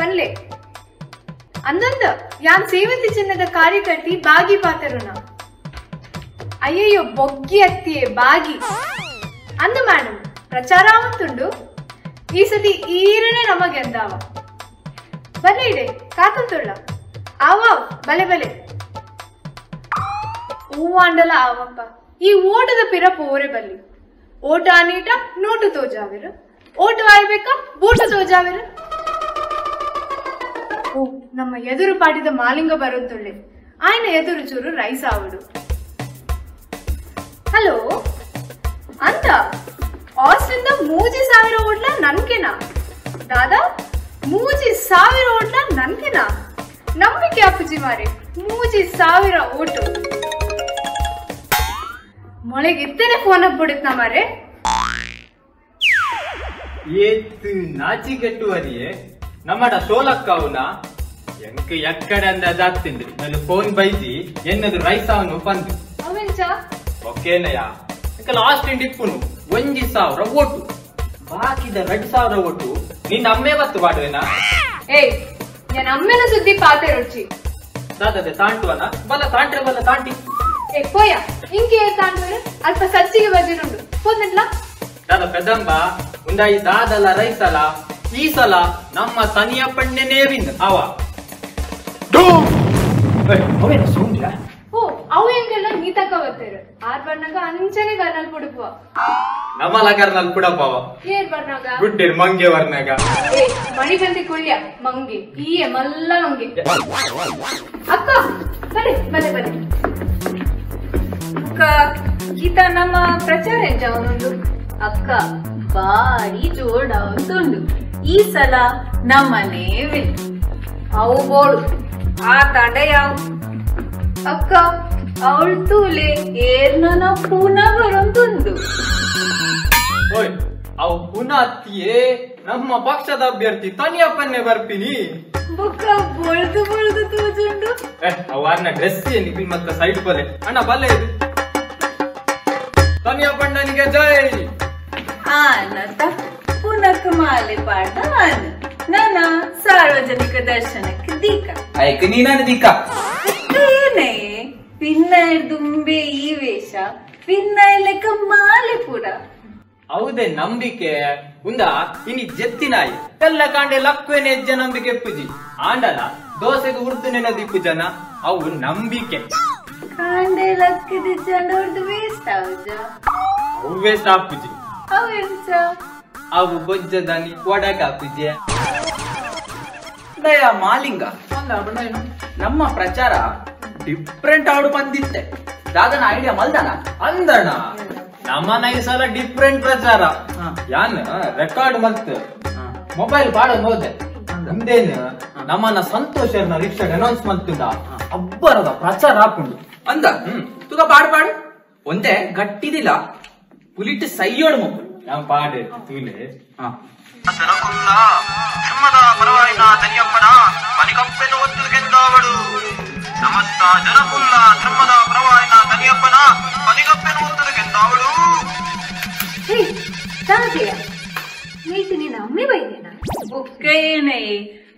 ಪನ್ಲೆ ಅಂದಂದ, ಯಾನ್ ಸೇವಂತಿ ಚಿನ್ನದ ಕಾರ್ಯಕರ್ತಿ ಬಾಗಿ ಪಾತರುನ ಅಯ್ಯಯ್ಯೋ, ಬೊಗ್ಗಿ ಅತ್ತಿಯೇ, ಬಾಗಿ. ಅಂದ ಮೇಡಮ್ ಪ್ರಚಾರ ಅವಂತುಂಡು ಈ ಸತಿ ಈರನೇ ನಮಗೆ ಅಂದಾವ. ಬಲೆ ಇಡೆ ಕಾತಂತುಳ್ಳ ಆವ ಬಲೆ ಬಲೆ. ಹೂವ ಅಂಡಲ ಆವಪ್ಪ. ಈ ಓಟದ ಪಿರ ಪೋರೆ ಬಲ್ಲಿ. ಓಟ ಅನೀಟ ನೋಟು ತೋಜಾವಿರ. ಓಟು ಆಯ್ಬೇಕಾ, ಬೂಟು ತೋಜಾವಿರ. ಓ, ನಮ್ಮ ಎದುರು ಪಾಟಿದ ಮಾಲಿಂಗ ಬರುತ್ತೊಳ್ಳೆ. ಆಯ್ನ ಎದುರು ಚೂರು ರೈಸ್ ಆವಡು ಹಲೋ? ಅಂತ? ಆಸ್ಟ್ರಿಂದ ಮೂಜಿ ಸಾವಿರ ಓಟ್ಲ ನನ್ಕೆನ? ದಾದಾ, ಮೂಜಿ ಸಾವಿರ ಓಟ್ಲ ನನ್ಕೆನಾ? ನಂಬಿಕೆ ಅಪ್ಪುಜಿ ಮಾರಿ, ಮೂಜಿ ಸಾವಿರ ಓಟು. ಮೊಳೆಗಿತ್ತೇನೆ ಫೋನ್ ಹಬ್ಬಿಡಿತ್ನ ಮಾರೆ? ಏತ್ ನಾಚಿ ಕೆಟ್ಟುವರಿಯೇ ನಮ್ಮಡ ಸೋಲಕ್ಕವುನ ಎಂಕ ಎಕ್ಕಡೆ ಅಂದ ಅದಾಗ್ತಿಂದ್ರಿ ನಾನು ಫೋನ್ ಬೈದಿ ಎನ್ನದು ರೈಸ್ ಅವನು ಬಂದು ಅವೆಂಚ ಓಕೆನಯ್ಯ ಎಂಕ ಲಾಸ್ಟ್ ಇಂಡಿಪ್ಪುನು ಒಂಜಿ ಸಾವಿರ ಓಟು ಬಾಕಿದ ಎರಡು ಸಾವಿರ ಓಟು ನಿನ್ನ ಅಮ್ಮೆ ಬತ್ತು ಮಾಡುವೆನಾ ಏಯ್ ഞാൻ അമ്മേനെ സുദ്ധി പാത്തെ രുചി ದಾದದೆ ತಾಂಟುವನ ಬಲ್ಲ ತಾಂಟ್ರೆ ಬಲ್ಲ ತಾಂಟಿ ಏ ಪೋಯ ಇಂಕೆ ಕಾಣ್ತಾರೆ ಅಲ್ಪ ಸಜ್ಜಿಗೆ ಬಜಿರುಂಡು ಹೋದ್ನಲ್ಲ ದಾದ ಪೆದಂಬ ಉಂದಾಯಿ ದಾದಲ ರೈಸಲ ಈ ಸಲ ನಮ್ಮ ಸನಿಯಪ್ಪಣ್ಣೆ ನೇವಿಂದ ಅವ. ಅವೇನು ಸೌಂಡ್ಯ ಓ ಅವು ಹೆಂಗೆಲ್ಲ ನೀ ತಕ ಆರ್ ಬಣ್ಣಗ ಅಂಚನೆ ಗರ್ನಲ್ ಪುಡುಪುವ ನಮ್ಮ ಲಗರ್ನಲ್ಲಿ ಪುಡಪ್ಪವ ಏರ್ ಬಣ್ಣಗ ಗುಡ್ಡಿರ್ ಮಂಗೆ ವರ್ನಾಗ ಏ ಮಣಿ ಬಂದಿ ಕುಳ್ಯ ಮಂಗೆ ಈ ಮಲ್ಲ ಮಂಗೆ ಅಕ್ಕ ಬರೆ ಬರೆ ಬರೆ ಅಕ್ಕ ಈತ ನಮ್ಮ ಪ್ರಚಾರ ಎಂಜ ಅವನೊಂದು. ಅಕ್ಕ ಬಾರಿ ಜೋಡ ಅವಂತುಂಡು ಈ ಸಲ ನಮ್ಮನೆ ಅವುಗಳು ಅವು ಬೋಳು ಆ ತಂಡ ಯಾವ? ಅಕ್ಕ ಅವಳು ತೂಲೆ ಏರ್ನ ಪೂನಾ ಬರೋಂತುಂಡು. ಓಯ್ ಅವು ಪುನಃ ಅತ್ತಿಯೇ ನಮ್ಮ ಪಕ್ಷದ ಅಭ್ಯರ್ಥಿ ತನಿಯಪ್ಪನ್ನೇ ಬರ್ತೀನಿ. ಬೊಕ್ಕ ಬೊಳ್ದು ಬೊಳ್ದು ತೂಜುಂಡು. ಏ ಅವಾರ್ನ ಡ್ರೆಸ್ ನಿಖಿಲ್ ಮತ್ತ ಸೈಡ್ ಬಲೆ ಅಣ್ಣ ಬಲ್ಲೆ ಇದು. ತನಿಯಪ್ಪಣ್ಣನಿಗೆ ಜೈ. ಆ ಪುನಃ ಮಾಲೆ ಪಾಡ ಆನ ನನ್ನ ಸಾರ್ವಜನಿಕ ದರ್ಶನಕ್ಕೆ ದೀಕ ಐಕ ನೀನಾನ ದೀಕ ಏನೇ ಪಿನ್ನ ದುಂಬೆ ಈ ವೇಷ ಪಿನ್ನ ಲೆಕ್ಕ ಮಾಲೆ ಪುರ. ಹೌದೇ ನಂಬಿಕೆ. ಉಂದ ಇನಿ ಜೆತ್ತಿನಾಯಿ ಕಲ್ಲ ಕಾಂಡೆ ಲಕ್ವೇನೆ ಹೆಜ್ಜ ನಂಬಿಕೆ ಪೂಜಿ. ಆಂಡಲ ದೋಸೆಗೆ ಉರ್ದು ನೆನದಿಪ್ಪು ಜನ ಅವು ನಂಬಿಕೆ. ಕಾಂಡೆ ಲಕ್ಕಿದ ಜನ ಉರ್ದು ವೇಸ್ಟ್ ಅವಜ ಅವೇ ಸಾಪುಜಿ ಅವೆಂಚ ಅವು ಬೊಜ್ಜದನಿ ಒಡಗ ಪೂಜೆ ದಯ ಮಾಲಿಂಗ. ನಮ್ಮ ಪ್ರಚಾರ ಡಿಫ್ರೆಂಟ್ ಆಡು ಬಂದಿತ್ತೆ. ದಾದನ ಐಡಿಯಾ ಮಲ್ದನ? ಅಂದಣ. ನಮ್ಮನ ಈ ಸಲ ಡಿಫ್ರೆಂಟ್ ಪ್ರಚಾರ. ಯಾನ್ ರೆಕಾರ್ಡ್ ಮಲ್ತ್. ಮೊಬೈಲ್ ಬಾಡ ಹೋದೆ. ಮುಂದೇನು ನಮ್ಮನ್ನ ಸಂತೋಷ ರಿಕ್ಷಾ ಅನೌನ್ಸ್ ಮಲ್ತುಂಡ ಅಬ್ಬರದ ಪ್ರಚಾರ ಹಾಕೊಂಡು ಅಂದ. ಹ್ಮ್. ತುಗ ಪಾಡ್ ಪಾಡ್. ಒಂದೇ ಗಟ್ಟಿದಿಲ್ಲ. ಪುಲಿಟ್ ಸೈಯೋಡ್ ಮಕ್ಕಳು ಯಾವ ಪಾಡೆ ತೂಲೆ ಹಾ ತರಕುಲ್ಲ ಧರ್ಮದ ಪರವಾಗಿನ ತನಿಯಪ್ಪನ ಪನಿಕಪ್ಪೆನು ಒತ್ತು ಗೆದ್ದವಳು ಸಮಸ್ತ ಜನಕುಲ್ಲ ಧರ್ಮದ ಪರವಾಯಿನ ತನಿಯಪ್ಪನ ಪನಿಕಪ್ಪೆನು ಒತ್ತು ಗೆದ್ದವಳು ಹೇ ನೀತಿ ನೀನು ಅಮ್ಮಿ ಬೈದೇನ ಬುಕ್ಕ ಏನೇ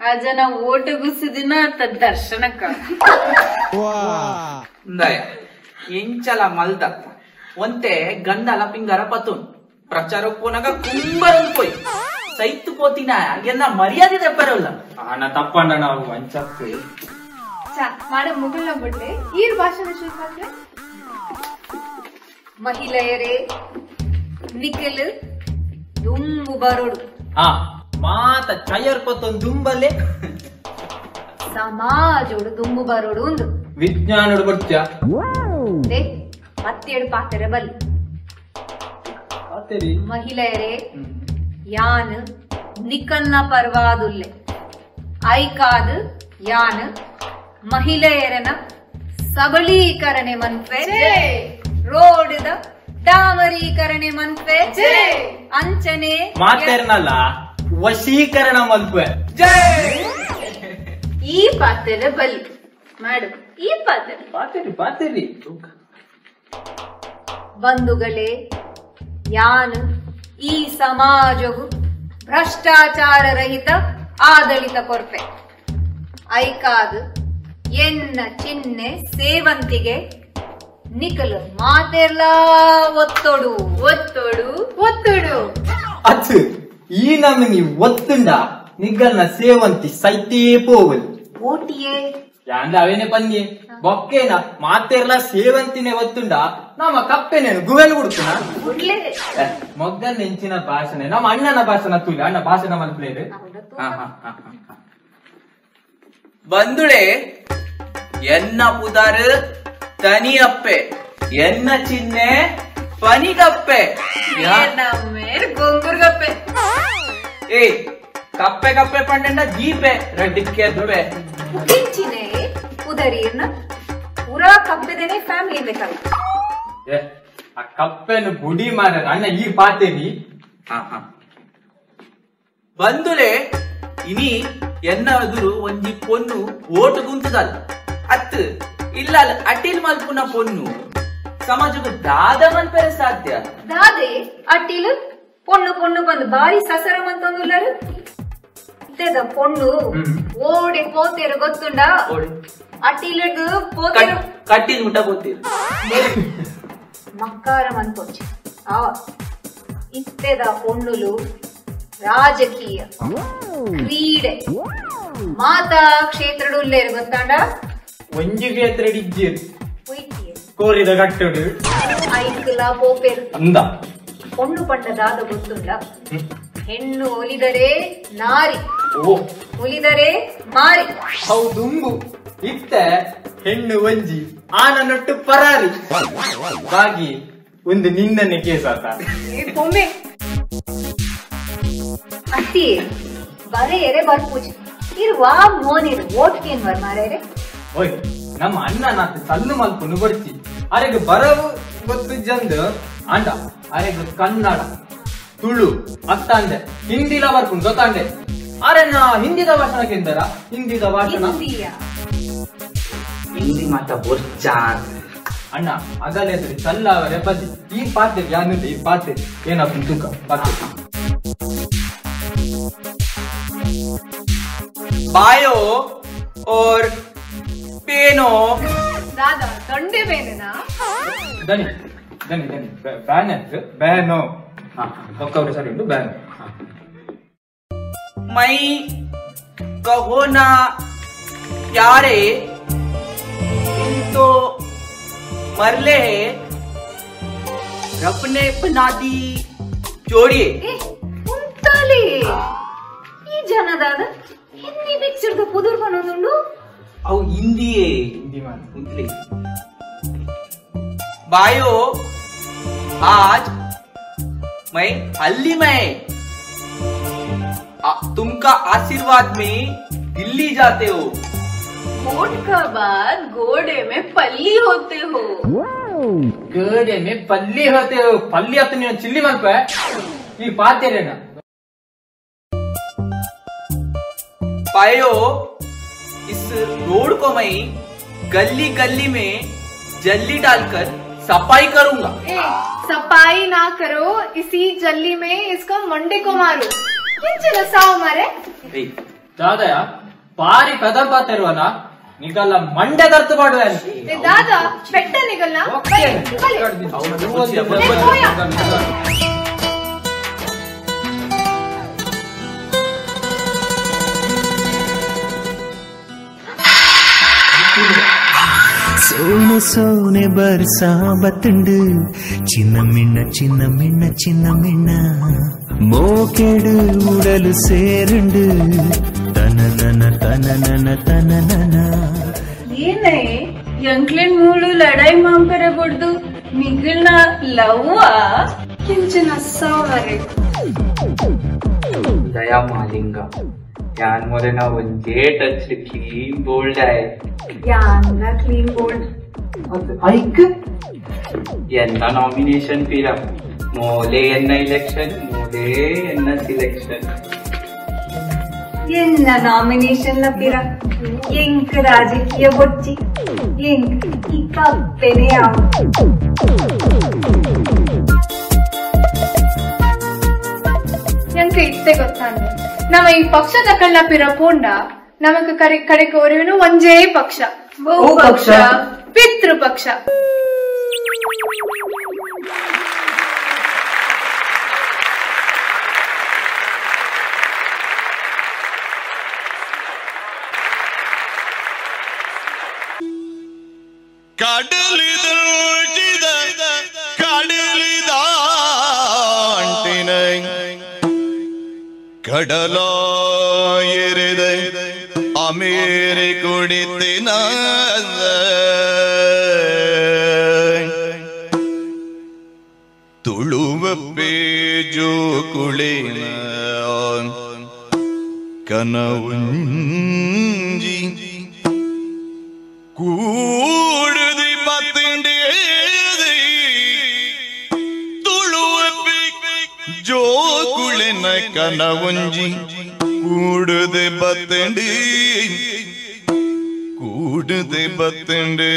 ಆ ಜನ ಓಟ ಗುಸಿದಿನ ಅತ್ತ ದರ್ಶನಕ್ಕ. ದಯ ಎಂಚಲ ಮಲ್ದ. ಒಂತೆ ಗಂಡಲ ಪಿಂಗರ ಪತುನ್. ಪ್ರಚಾರ ಪೋನಾಗ ಕುಂಬರನ್ ಪೋಯ್ ಸೈತ್ ಪೋತಿನ ಎನ್ನ ಮರ್ಯಾದೆ ತಪ್ಪರಲ್ಲ ಆನ ತಪ್ಪಣ್ಣ ನಾವು ಅಂಚಕ್ಕೆ ಚಾ ಮಾಡ ಮುಗುಳ್ನ ಬಿಡ್ಲಿ ಈರ್ ಭಾಷಣ ಶುರು ಮಾಡ್ರೆ ಮಹಿಳೆಯರೇ ನಿಖಿಲ್ ದುಂಬು ಬರೋಡು. ಹಾ ಮಾತ ಚಯರ್ ಕೊತ್ತೊಂದು ದುಂಬಲೆ ಸಮಾಜೋಡು ದುಂಬು ಬರೋಡು ಒಂದು ವಿಜ್ಞಾನಡು ಬರ್ತ್ಯ ದೇ ಮತ್ತೇಳು ಪಾತ್ರೆ ಬಲ್ಲಿ. ಮಹಿಳೆಯರೇ ಯಾನ್ ನಿಕನ್ನ ಪರ್ವಾದುಲ್ಲೆ. ಐಕಾದ್ ಯಾನ್ ಮಹಿಳೆಯರನ ಸಬಲೀಕರಣೆ ಮನ್ಪೆ. ರೋಡ್ದ ಡಾಮರೀಕರಣೆ ಮನ್ಪೆ. ಅಂಚನೆ ಮಾತೇರ್ನಲ್ಲ ವಶೀಕರಣ ಮಲ್ಪೆ ಈ ಪಾತ್ರ ಬಲಿ. ಮಾಡು. ಈ ಪಾತ್ರ. ಪಾತ್ರ ಪಾತ್ರ ಬಂಧುಗಳೇ ಯಾನ್ ಈ ಸಮಾಜವು ಭ್ರಷ್ಟಾಚಾರ ರಹಿತ ಆದಳಿತ ಕೊರ್ಪೆ ಐಕಾದು ಎನ್ನ ಚಿಹ್ನೆ ಸೇವಂತಿಗೆ ನಿಕಲು ಮಾತೆಲ್ಲ ಒತ್ತೊಡು. ಒತ್ತೊಡು. ಒತ್ತೊಡು. ಅಚ್ಚು ಈ ನಮನಿ ಒತ್ತುಂಡ ನಿಗಲ್ನ ಸೇವಂತಿ ಸೈತೇ ಪೋವಲ್. ಓಟಿಯೇ ಯಾಂದ ಅವೇನೆ ಪಂದಿ ಬೊಕ್ಕೇನ ಮಾತೆರ್ಲ ಸೇವಂತಿನೇ ಒತ್ತುಂಡ ನಮ್ಮ ಕಪ್ಪೆನೇನು ಗುವೆಲ್ ಹುಡುಕುನ ಉಡ್ಲೆ ಮೊಗ್ಗನ್ ನೆಂಚಿನ ಭಾಷಣ ನಮ್ಮ ಅಣ್ಣನ ಭಾಷಣ ತುಳಿ ಅಣ್ಣ ಭಾಷಣ ಮಲ್ಪಲೇರು ಬಂದುಳೆ ಎನ್ನ ಪುದಾರು ತನಿಯಪ್ಪೆ ಎನ್ನ ಚಿಹ್ನೆ ಪನಿಗಪ್ಪೆ ಯಾ- ನಮ್ಮೇರ್ ಗೊಂಗುರ್ಗಪ್ಪೆ ಏ ಕಪ್ಪೆ ಕಪ್ಪೆ ಪಂಡೆಂಡ ಜೀಪೆ ರೆಡ್ಡಿಕ್ಕೆ ದುಬೆ ಉಕಿಂಚಿನೆ ಉದರಿಯನ್ನ ಪೂರಾ ಕಪ್ಪೆದೇನೆ ಫ್ಯಾಮಿಲಿ ಬೇಕಲ್ಲ ಏ ಆ ಕಪ್ಪೆನು ಗುಡಿ ಮಾರ ಅಣ್ಣ ಈ ಪಾತೇನಿ ಬಂದುಲೆ ಇನಿ ಎನ್ನ ಎದುರು ಒಂಜಿ ಪೊನ್ನು ಓಟು ಗುಂತದಲ್ಲ. ಅತ್ ಇಲ್ಲ ಅಟಿಲ್ ಮಲ್ಪುನ ಪೊನ್ನು. ಸಮಾಜಕ್ಕೆ ದಾದ ಮಲ್ಪರೆ ಸಾಧ್ಯ. ದಾದೆ ಅಟ್ಟಿಲು ಪೊನ್ನು ಪೊನ್ನು ಬಂದು ಬಾರಿ ಸಸರ ಮಂತೊಂದುಲ್ಲರು. ಒತ್ತದ ಪೊಣ್ಣು ಓಡಿ ಪೋತಿರು ಗೊತ್ತುಂಡ ಅಟ್ಟಿಲೆಗ್ ಪೋತಿರು ಕಟ್ಟಿದ ಮುಟ್ಟ ಪೋತಿರು మక్కారం అనుకోవచ్చు ఇస్తేద పన్నులు? రాజకీయ క్రీడ. మాతా క్షేత్రుడు లేరు గొత్తాడా? ఒంజి క్షేత్రుడు ఇజ్జేరు కోరిద కట్టుడు. ఐదులా పోపేరు. అందా. పొన్ను పంట దాద ಹೆಣ್ಣು ಒಲಿದರೆ ನಾರಿ. ಓ. ಒಲಿದರೆ ಮಾರಿ. ಹೌದುಂಬು ಇತ್ತ ಹೆಣ್ಣು ಒಂಜಿ ಆನ ನೊಟ್ಟು ಪರಾರಿ. ಬಾಗಿ ಒಂದು ನಿನ್ನನೆ ಕೇಸಾತ ಒಮ್ಮೆ ಅತ್ತಿ ಬರೇ ಎರೆ ಬರ್ಪೂಜ್ ಇರುವ ಮೋನಿರು ಓಟ್ಕೇನ್ ವರ್ ಮಾರೇರೆ ಓಯ್ ನಮ್ಮ ಅಣ್ಣ ನಾತ್ ಸಲ್ಲು ಮಲ್ಪುನು ಬರ್ತಿ. ಅರೆಗೆ ಬರವು ಗೊತ್ತು ಜಂದು ಅಂಡ. ಅರೆಗೆ ಕನ್ನಡ. ತುಳು ಅತ್ತಾಂಡೆ ಹಿಂದಿಲ ಬರ್ಪುಂಡು ಗೊತ್ತಾಂಡೆ ಅರೆ ನಾ ಹಿಂದಿದ ಭಾಷಣ ಕೇಂದ್ರ ಹಿಂದಿದ ಭಾಷಣ ಹಿಂದಿಯ ಹಿಂದಿ ಮಾತ ಬೊರ್ಚಾನ್ ಅಣ್ಣ ಅದಲ್ಲೇ ಸರಿ ಸಲ್ಲ ರೆಬದಿ ಈ ಪಾತ್ರೆ ಯಾನಿದೆ ಈ ಪಾತ್ರೆ ಏನಪ್ಪ ತೂಕ ಪಾತ್ರೆ ಬಾಯೋ और पेनो ದಾದಾ ದಂಡೆ ಬೇನೆನಾ ದನಿ ದನಿ ದನಿ ಬ್ಯಾನ್ ಅಂತ ಬ್ಯಾನೋ ಒಕ್ಕವ್ರು ಸರಿ ಉಂಟು ಬ್ಯಾನ್ मैं कहो ना प्यारे इन तो मरले है रब ने बना दी जोड़िए ಏ ಉಂಟಾಲಿ ಈ ಜನದಾದ ಹಿಂದಿ ಪಿಕ್ಚರ್ದ ಪುದುರ್ ಬನ್ನೋದುಂಡು ಅವು ಹಿಂದಿಯೇ ಹಿಂದಿ ಮಾತು उतली बायो आज मैं हल्ली में। तुमका आशीर्वाद में दिल्ली जाते हो। कोट का बाद घोड़े में पल्ली होते हो। गोड़े में पल्ली होते हो। पल्ली अपनी चिल्ली मन पर ये बात दे रहना पायो इस रोड को मैं गली गली में जल्दी डालकर सफाई करूंगा ए सफाई ना करो इसी जल्ली में इसको मंडे को मारो किंच रसाओ मारे ए, ದಾದಯ ಪಾರಿ ಕದಂ ಪಾತಿರುವನ ನಿಗಲ್ಲ ಮಂಡೆ ದರ್ತು ಮಾಡುವ ए दादा ಬೆಟ್ಟ ನಿಗಲ್ನಾ సోనే సోనే బర్సా బతుండు చిన్న మిన్న చిన్న మిన్న చిన్న మిన్న మోకెడు ఉడలు సేరుండు తన నన తన నన తన నన ఏనే ఎంక్లిన్ మూడు లడాయి మాంపరకూడదు మిగిలిన లవ్వా కించిన సావరే దయా మాలింగ यान मोरे ना वन जे टच क्लीन बोल्ड आहे यान ना क्लीन बोल्ड ಐಕ್ ಎನ್ನ ನಾಮಿನೇಷನ್ ಪೀರ ಮೋಲೆ ಎನ್ನ ಇಲೆಕ್ಷನ್ ಮೋಲೆ ಎನ್ನ ಸಿಲೆಕ್ಷನ್ ಎನ್ನ ನಾಮಿನೇಷನ್ನ ಪಿರ ಎಂಕ್ ರಾಜಕೀಯ ಬೊಚ್ಚಿ ಎಂಕ್ ಈ ಕಪ್ಪೆನೆ ಯಾವ ಎಂಕ ಇತ್ತೆ ಗೊತ್ತಾಂಡೆ ನಮ್ಮ ಈ ಪಕ್ಷದ ಕಳ್ಳ ಪಿರ ಪೋಂಡ ನಮಕ್ ಕರೆ ಒರಿವಿನ ಒಂಜೇ ಪಕ್ಷ ಬಹುಪಕ್ಷ ಪಿತೃ ಪಕ್ಷ കടലിതോചിത കടലിതാണ്ടിന കടലായരുത് അമേരി കുടിത്തിന കുളിന കനവുഞ്ചി കൂടുതി പത്തിന്റെ ജോകുളിന കനവുഞ്ചി കൂടുതി പത്തിന്റെ കൂടുതി പത്തിന്റെ